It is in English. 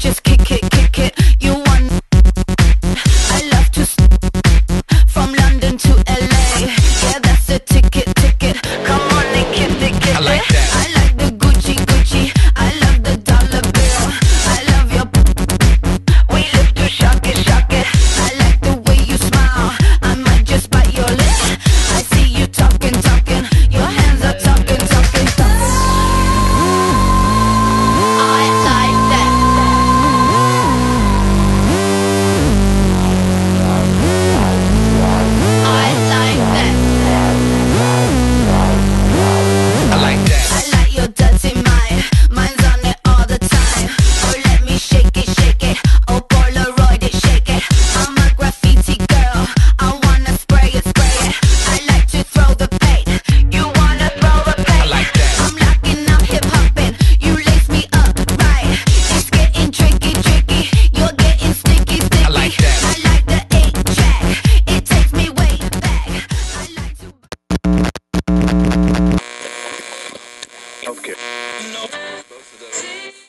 just kick No.